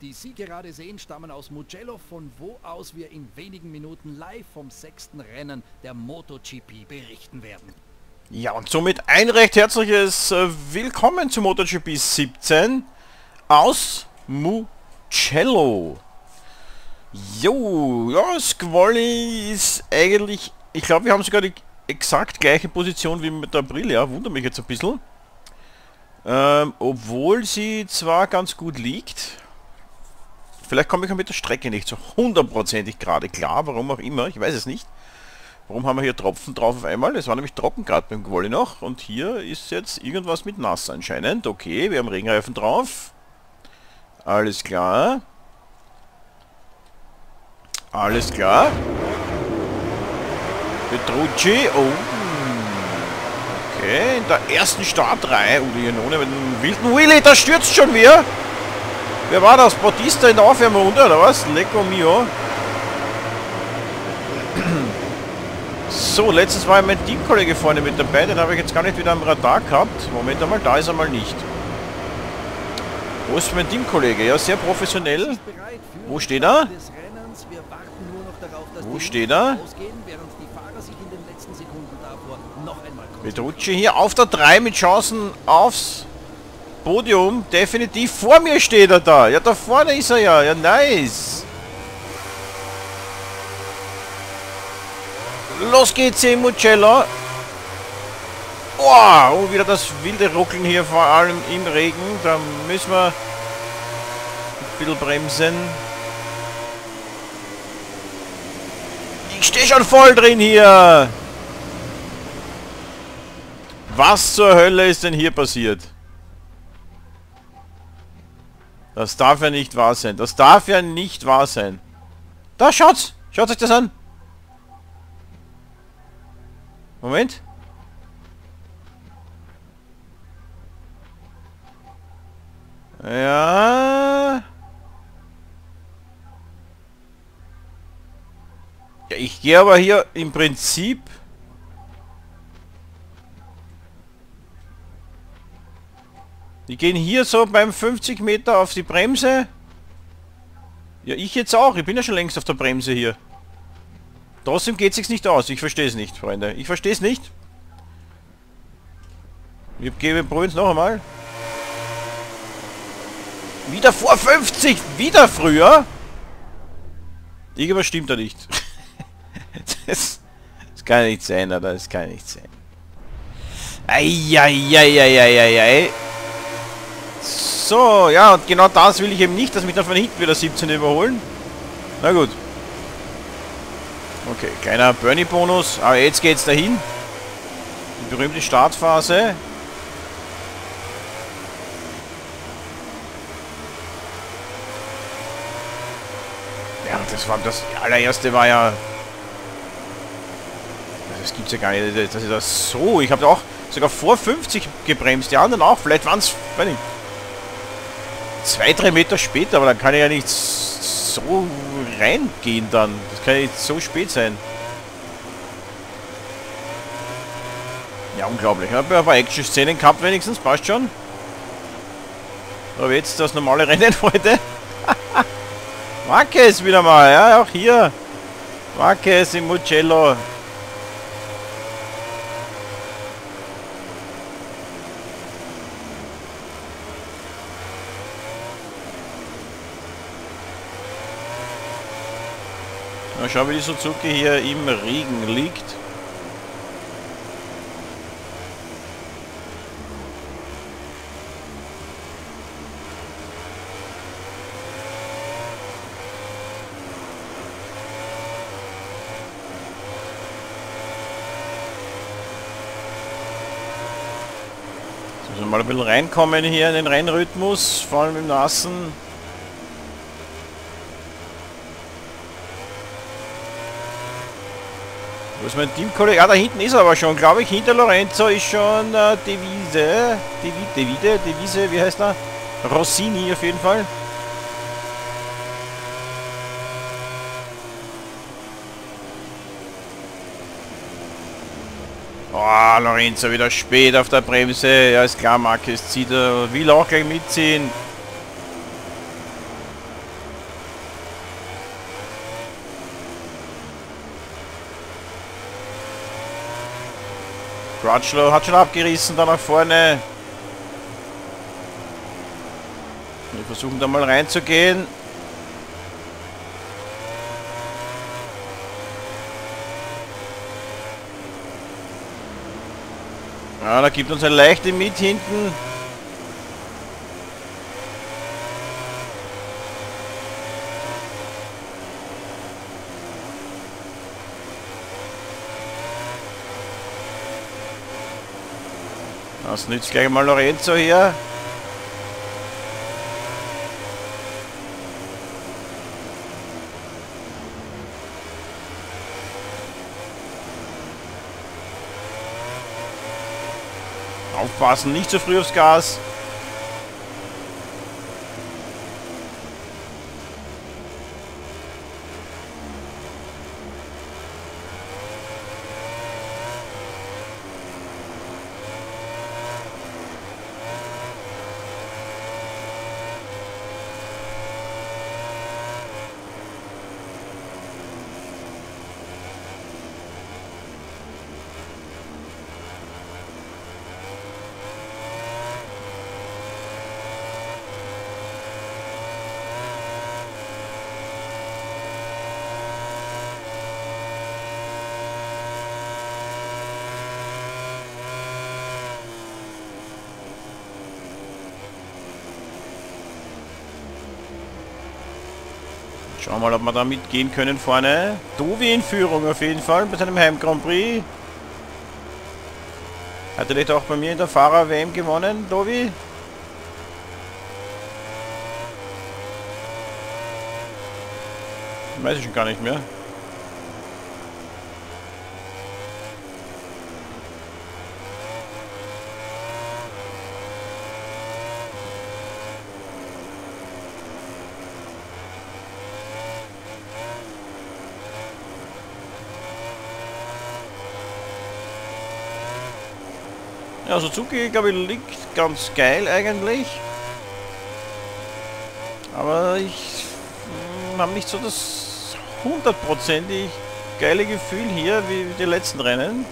die Sie gerade sehen, stammen aus Mugello, von wo aus wir in wenigen Minuten live vom sechsten Rennen der MotoGP berichten werden. Ja, und somit ein recht herzliches äh, Willkommen zu MotoGP 17 aus Mugello. Jo, ja, Squally ist eigentlich, ich glaube, wir haben sogar die exakt gleiche Position wie mit der April, ja, wundert mich jetzt ein bisschen. Ähm, obwohl sie zwar ganz gut liegt. Vielleicht komme ich mit der Strecke nicht so hundertprozentig gerade klar, warum auch immer, ich weiß es nicht. Warum haben wir hier Tropfen drauf auf einmal? Es war nämlich trocken gerade beim Quali noch. Und hier ist jetzt irgendwas mit nass anscheinend. Okay, wir haben Regenreifen drauf. Alles klar. Alles klar. Petrucci. Oh. Okay, in der ersten Startreihe. Oh, die Janone mit einem wilden Willy, da stürzt schon wieder. Wer war das? Bautista in der Aufwärmrunde, oder was? Lecco mio. So, letztes war mein Teamkollege vorne mit dabei. Den habe ich jetzt gar nicht wieder am Radar gehabt. Moment einmal, da ist er mal nicht. Wo ist mein Teamkollege? Ja, sehr professionell. Wo steht er? Wo steht er? Petrucci hier auf der 3 mit Chancen aufs Podium. Definitiv vor mir steht er da. Ja, da vorne ist er ja. Ja, nice. Los geht's in Mugello. Oh, und wieder das wilde Ruckeln hier, vor allem im Regen. Da müssen wir ein bisschen bremsen. Ich stehe schon voll drin hier. Was zur Hölle ist denn hier passiert? Das darf ja nicht wahr sein. Das darf ja nicht wahr sein. Da, schaut's! Schaut euch das an! Moment. Ja. Ja, ich gehe aber hier im Prinzip... Die gehen hier so beim 50 Meter auf die Bremse. Ja, ich jetzt auch. Ich bin ja schon längst auf der Bremse hier. Trotzdem geht es nicht aus. Ich verstehe es nicht, Freunde. Ich verstehe es nicht. Wir geben probieren es noch einmal. Wieder vor 50, wieder früher. Irgendwas stimmt da nicht. das, das kann nicht sein, oder? Das kann nicht sein. Eieieiei. So, ja, und genau das will ich eben nicht, dass mich dann von hinten wieder 17 überholen. Na gut. Okay, kleiner Bernie-Bonus. Aber jetzt geht's dahin. Die berühmte Startphase. Ja, das war das allererste war ja... Das gibt's ja gar nicht. Das ist das so. Ich habe auch sogar vor 50 gebremst. Die anderen auch. Vielleicht waren es, zwei, drei Meter später, aber dann kann ich ja nicht so reingehen dann. Das kann ja nicht so spät sein. Ja, unglaublich. Ich habe ja ein paar Action-Szenen gehabt wenigstens, passt schon. Aber jetzt das normale Rennen heute. Marquez wieder mal, ja, auch hier. Marquez im Mugello. Mal schauen, wie die Suzuki hier im Regen liegt. Mal ein bisschen reinkommen hier in den Rennrhythmus, vor allem im Nassen. Ist mein Teamkollege? Ah, da hinten ist er aber schon, glaube ich. Hinter Lorenzo ist schon äh, Devise. Devi, Devide, Devise, wie heißt er? Rossini auf jeden Fall. Oh, Lorenzo wieder spät auf der Bremse. Ja, ist klar, Marquez zieht. Will auch gleich mitziehen. Crutchlow hat schon abgerissen da nach vorne. Wir versuchen da mal reinzugehen. Ja, da gibt uns ein leichte mit hinten. Das nützt gleich mal Lorenzo hier. Aufpassen, nicht zu früh aufs Gas. Schauen wir mal, ob wir da mitgehen können vorne. Dovi in Führung auf jeden Fall bei seinem Heim Grand Prix. Hat er nicht auch bei mir in der Fahrer-WM gewonnen, Dovi? Weiß ich schon gar nicht mehr. Glaube ich, liegt ganz geil eigentlich. Aber ich hm, habe nicht so das hundertprozentig geile Gefühl hier wie die letzten Rennen.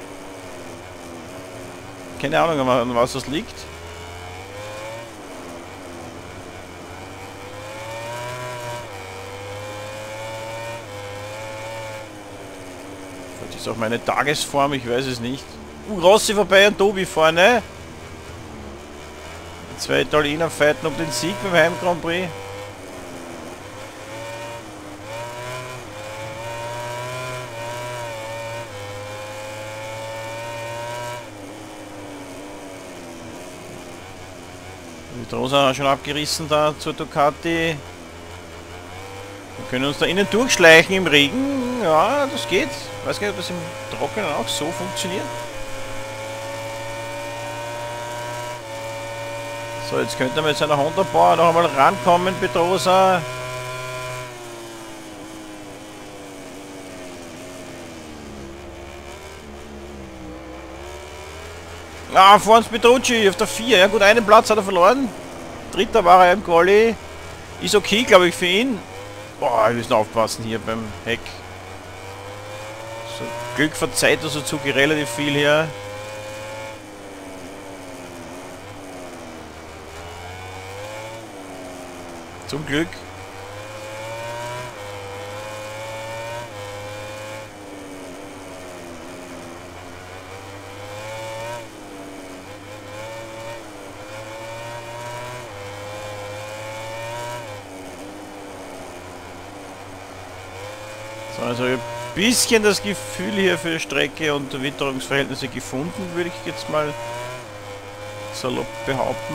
Keine Ahnung, an was das liegt. Vielleicht ist auch meine Tagesform, ich weiß es nicht. Rossi vorbei und Tobi vorne. Die zwei Italiener fighten um den Sieg beim Heim Grand Prix. Rosa schon abgerissen da zur Ducati. Wir können uns da innen durchschleichen im Regen. Ja, das geht. Ich weiß gar nicht, ob das im Trockenen auch so funktioniert. So, jetzt könnte man mit seiner Honda Power noch einmal rankommen, Pedrosa. Ah, vor uns Petrucci auf der 4. Ja gut, einen Platz hat er verloren. Dritter war er im Quali. Ist okay, glaube ich, für ihn. Boah, wir müssen aufpassen hier beim Heck. So, Glück verzeiht der Suzuki relativ viel hier. Zum Glück. So, also ein bisschen das Gefühl hier für Strecke und Witterungsverhältnisse gefunden, würde ich jetzt mal salopp behaupten.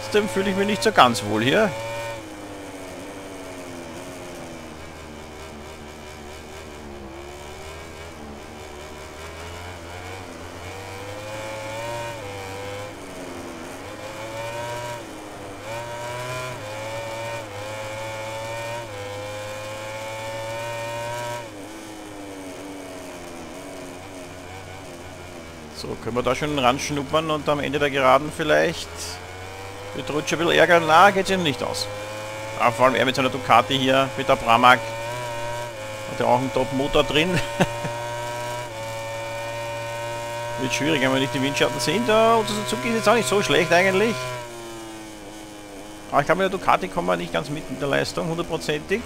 Trotzdem fühle ich mich nicht so ganz wohl hier. So, können wir da schon ran schnuppern und am Ende der Geraden vielleicht Wird bisschen ärgern? Na, geht ihm nicht aus. Aber vor allem er mit seiner Ducati hier, mit der Pramac. Hat ja auch einen Top-Motor drin. Wird schwierig, wenn wir nicht die Windschatten sehen. Da, unser Suzuki ist jetzt auch nicht so schlecht eigentlich. Aber ich glaube, mit der Ducati kommen wir nicht ganz mit mit der Leistung, hundertprozentig.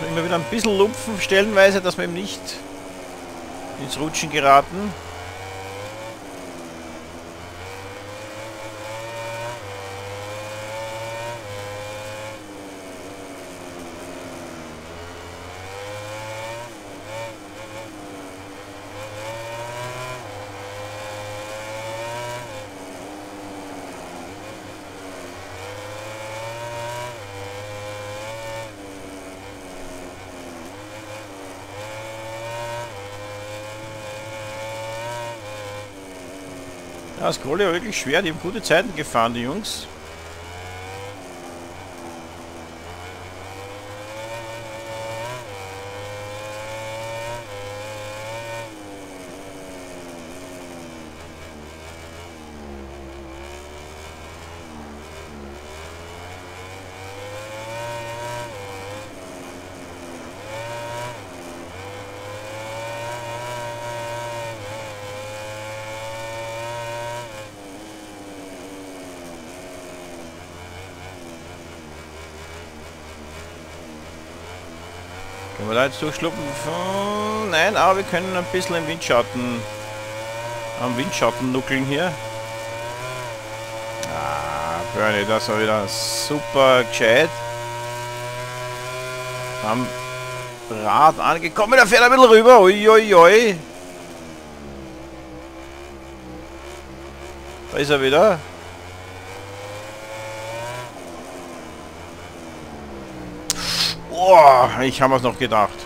Müssen wir immer wieder ein bisschen lupfen, stellenweise, dass wir eben nicht ins Rutschen geraten. Das Kohle war wirklich schwer. Die haben gute Zeiten gefahren, die Jungs. Wir da jetzt durchschluppen? Nein, aber wir können ein bisschen im Windschatten am Windschatten nuckeln hier. Ah, Bernie, das war wieder super gescheit. Am Rad angekommen, der fährt ein bisschen rüber. Uiuiui. Ui, ui. Da ist er wieder. Oh, ich habe es noch gedacht.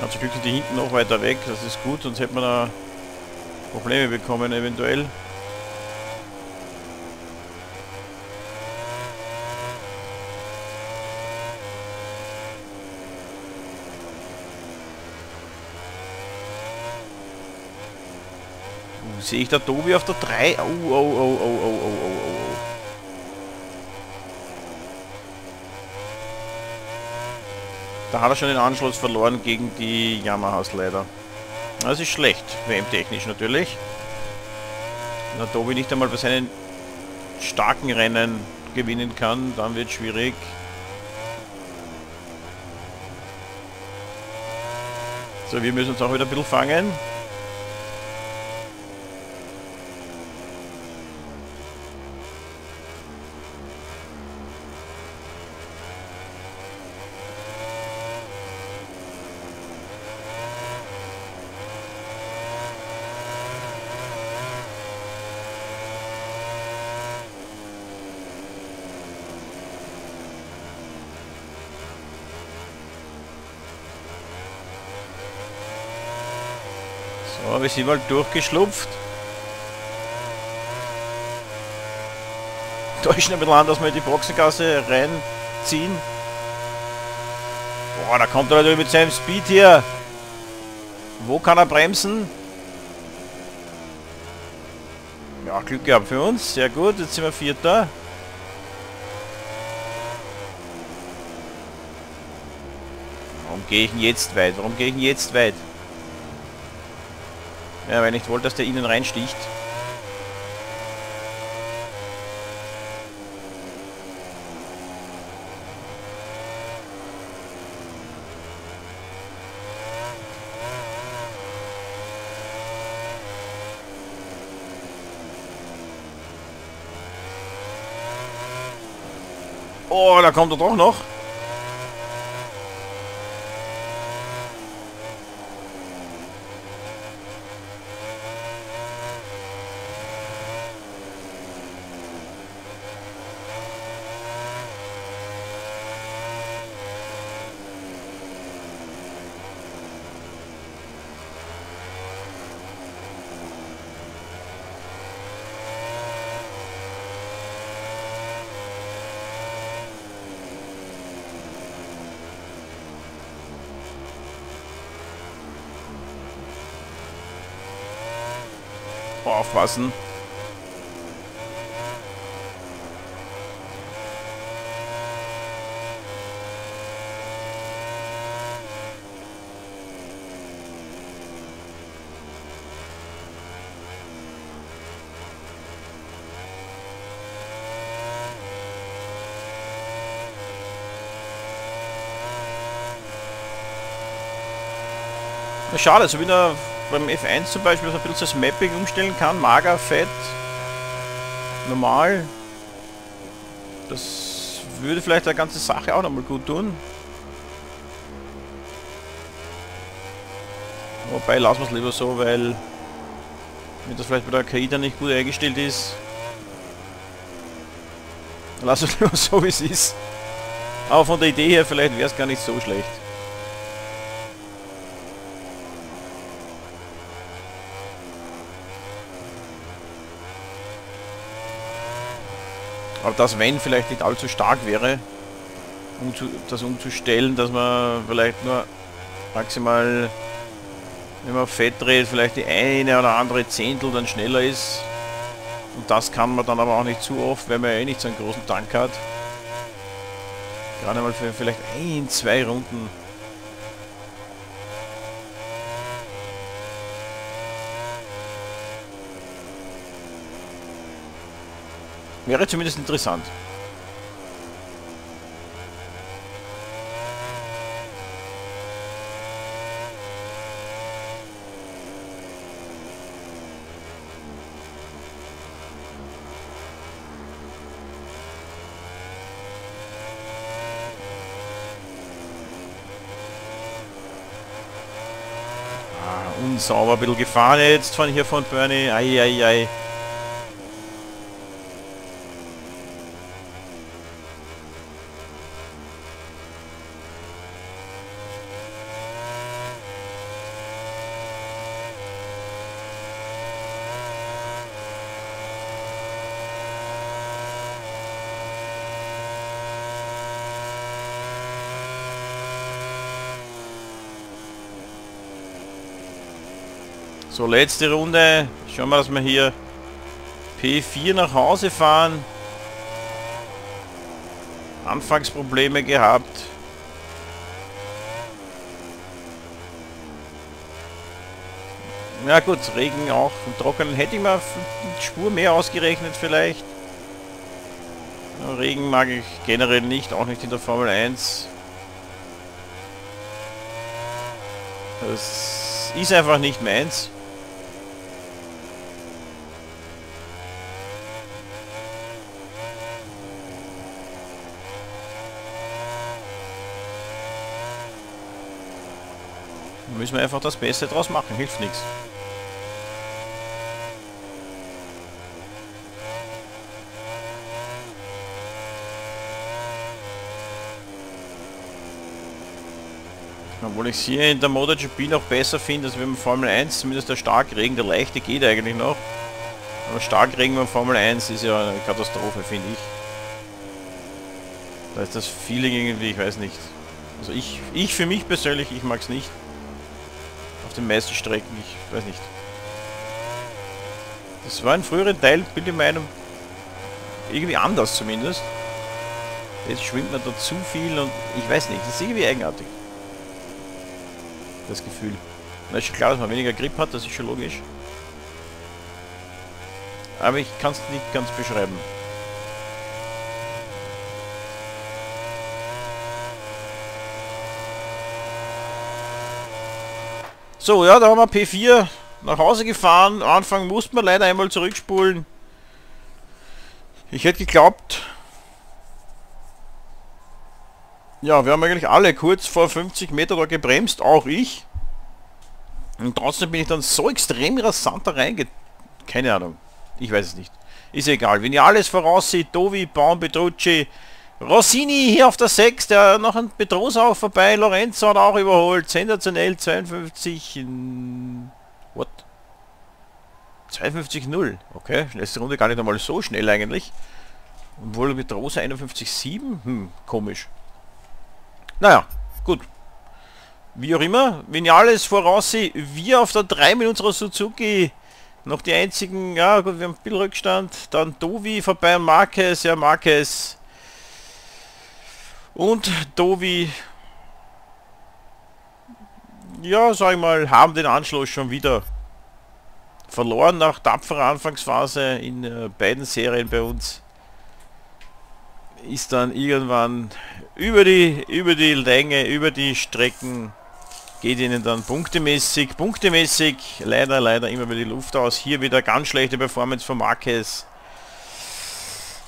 Ja, zum Glück sind die hinten noch weiter weg, das ist gut, sonst hätte man da Probleme bekommen eventuell. Sehe ich da Tobi auf der 3? Oh, oh, oh, oh, oh, oh, oh, oh, oh. Da hat er schon den Anschluss verloren gegen die Yamahas leider. Das ist schlecht, WM-technisch natürlich. Wenn Tobi nicht einmal bei seinen starken Rennen gewinnen kann, dann wird es schwierig. So, wir müssen uns auch wieder ein bisschen fangen. So, wir sind mal durchgeschlupft. Täuschen ein bisschen an, dass wir in die Boxengasse reinziehen. Boah, da kommt er natürlich mit seinem Speed hier. Wo kann er bremsen? Ja, Glück gehabt für uns. Sehr gut, jetzt sind wir Vierter. Warum gehe ich denn jetzt weit? Warum gehe ich denn jetzt weit? Ja, weil ich wollte, dass der innen reinsticht. Oh, da kommt er doch noch. Aufpassen. Schade, so wie er beim F1 zum Beispiel so ein bisschen das Mapping umstellen kann, mager, fett, normal. Das würde vielleicht der ganze Sache auch nochmal gut tun. Wobei lassen wir es lieber so, weil wenn das vielleicht bei der KI dann nicht gut eingestellt ist, dann lassen wir es lieber so wie es ist. Aber von der Idee her vielleicht wäre es gar nicht so schlecht. Aber das wenn vielleicht nicht allzu stark wäre, um zu, das umzustellen, dass man vielleicht nur maximal, wenn man fett dreht, vielleicht die eine oder andere Zehntel dann schneller ist. Und das kann man dann aber auch nicht zu oft, wenn man ja eh nicht so einen großen Tank hat. Gerade mal für vielleicht ein, zwei Runden Wäre zumindest interessant. Ah, unsauber ein bisschen gefahren jetzt von hier von Bernie. Eieiei. Ei, ei. So, letzte Runde. Schauen wir, dass wir hier P4 nach Hause fahren. Anfangsprobleme gehabt. Ja gut, Regen auch und Trockenen hätte ich mal Spur mehr ausgerechnet vielleicht. Regen mag ich generell nicht, auch nicht in der Formel 1. Das ist einfach nicht meins. Müssen wir einfach das Beste draus machen, hilft nichts. Obwohl ich es hier in der MotoGP noch besser finde, als wenn Formel 1, zumindest der Starkregen, der leichte geht eigentlich noch. Aber Starkregen beim Formel 1 ist ja eine Katastrophe, finde ich. Da ist das Feeling irgendwie, ich weiß nicht. Also ich, ich für mich persönlich, ich mag es nicht auf den meisten Strecken. Ich weiß nicht. Das war in früheren Teil, bin ich Meinung, irgendwie anders zumindest. Jetzt schwimmt man da zu viel und ich weiß nicht, das ist irgendwie eigenartig. Das Gefühl. Na ist schon klar, dass man weniger Grip hat, das ist schon logisch. Aber ich kann es nicht ganz beschreiben. So, ja, da haben wir P4 nach Hause gefahren. Am Anfang mussten wir leider einmal zurückspulen. Ich hätte geglaubt... Ja, wir haben eigentlich alle kurz vor 50 Meter da gebremst, auch ich. Und trotzdem bin ich dann so extrem rasant da reinge... Keine Ahnung. Ich weiß es nicht. Ist egal. Wenn ihr alles voraussieht, Dovi, Baum, Petrucci, Rossini hier auf der 6, der noch ein Pedrosa auch vorbei. Lorenzo hat auch überholt. Sensationell 52. In, what? 52-0. Okay, letzte Runde gar nicht einmal so schnell eigentlich. Obwohl Pedrosa 51-7. Hm, komisch. Naja, gut. Wie auch immer, Vinales voraussehe, wir auf der 3 mit unserer Suzuki Noch die einzigen, ja gut, wir haben viel Rückstand. Dann Dovi vorbei an Marquez, ja Marquez. Und Dovi, ja sag ich mal, haben den Anschluss schon wieder verloren nach tapferer Anfangsphase in äh, beiden Serien bei uns. Ist dann irgendwann über die, über die Länge, über die Strecken geht ihnen dann punktemäßig, punktemäßig leider, leider immer wieder die Luft aus. Hier wieder ganz schlechte Performance von Marquez.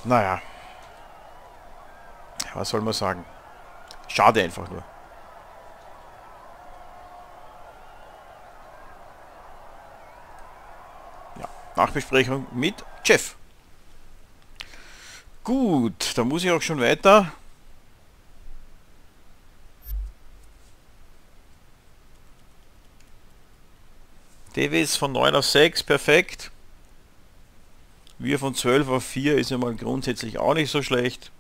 Naja. Was soll man sagen? Schade einfach nur. Ja, Nachbesprechung mit Jeff. Gut, da muss ich auch schon weiter. Davis von 9 auf 6, perfekt. Wir von 12 auf 4 ist ja mal grundsätzlich auch nicht so schlecht.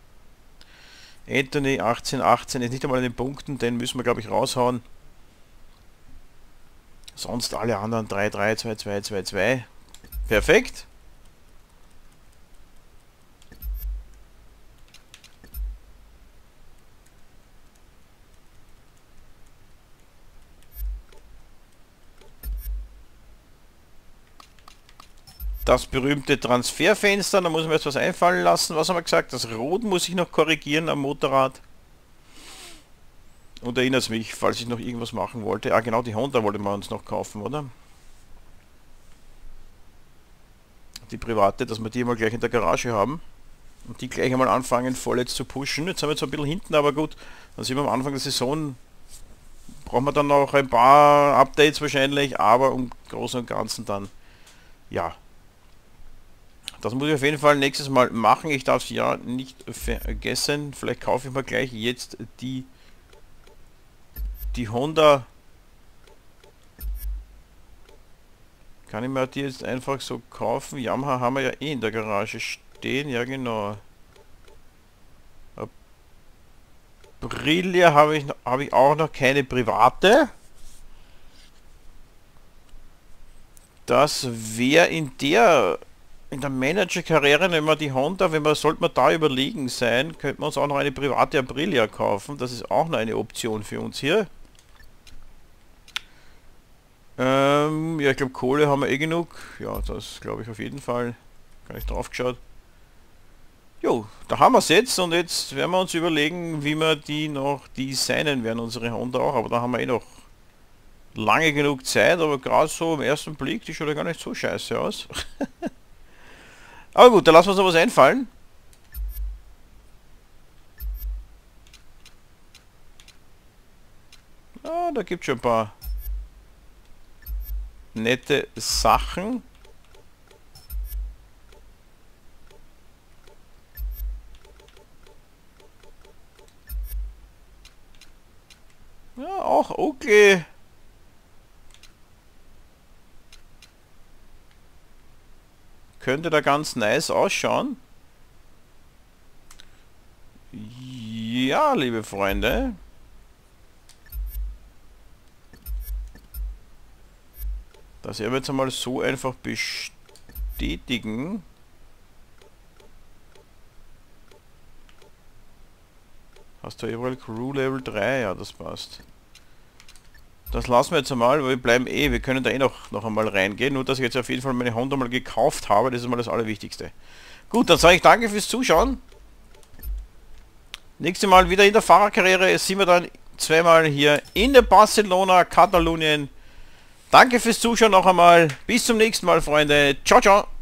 Anthony 18, 18 ist nicht einmal in den Punkten, den müssen wir glaube ich raushauen. Sonst alle anderen 3, 3, 2, 2, 2, 2. Perfekt. Das berühmte Transferfenster, da muss man jetzt was einfallen lassen. Was haben wir gesagt? Das Rot muss ich noch korrigieren am Motorrad. Und erinnert mich, falls ich noch irgendwas machen wollte. Ah genau, die Honda wollte man uns noch kaufen, oder? Die private, dass wir die mal gleich in der Garage haben. Und die gleich einmal anfangen voll jetzt zu pushen. Jetzt haben wir jetzt ein bisschen hinten, aber gut. Dann sind wir am Anfang der Saison. Brauchen wir dann noch ein paar Updates wahrscheinlich, aber im Großen und Ganzen dann, ja, das muss ich auf jeden Fall nächstes Mal machen. Ich darf es ja nicht vergessen. Vielleicht kaufe ich mal gleich jetzt die die Honda. Kann ich mir die jetzt einfach so kaufen? Yamaha haben wir ja eh in der Garage stehen. Ja genau. Brille habe ich, habe ich auch noch keine private. Das wäre in der in der Manager-Karriere, wenn man die Honda, wenn man, sollte man da überlegen sein, könnte man uns auch noch eine private Aprilia kaufen. Das ist auch noch eine Option für uns hier. Ähm, ja, ich glaube Kohle haben wir eh genug. Ja, das glaube ich auf jeden Fall. Gar nicht drauf geschaut. Jo, da haben wir es jetzt und jetzt werden wir uns überlegen, wie wir die noch designen werden, unsere Honda auch. Aber da haben wir eh noch lange genug Zeit, aber gerade so im ersten Blick, die schaut ja gar nicht so scheiße aus. Aber gut, dann lassen wir uns noch was einfallen. Ah, da gibt es schon ein paar nette Sachen. Ja, auch okay. Könnte da ganz nice ausschauen. Ja, liebe Freunde. Das werden wir jetzt einmal so einfach bestätigen. Hast du überall Crew Level 3? Ja, das passt. Das lassen wir jetzt einmal, weil wir bleiben eh, wir können da eh noch, noch einmal reingehen. Nur, dass ich jetzt auf jeden Fall meine Honda mal gekauft habe, das ist mal das Allerwichtigste. Gut, dann sage ich danke fürs Zuschauen. Nächstes Mal wieder in der Fahrerkarriere sind wir dann zweimal hier in der Barcelona, Katalonien. Danke fürs Zuschauen noch einmal. Bis zum nächsten Mal, Freunde. Ciao, ciao.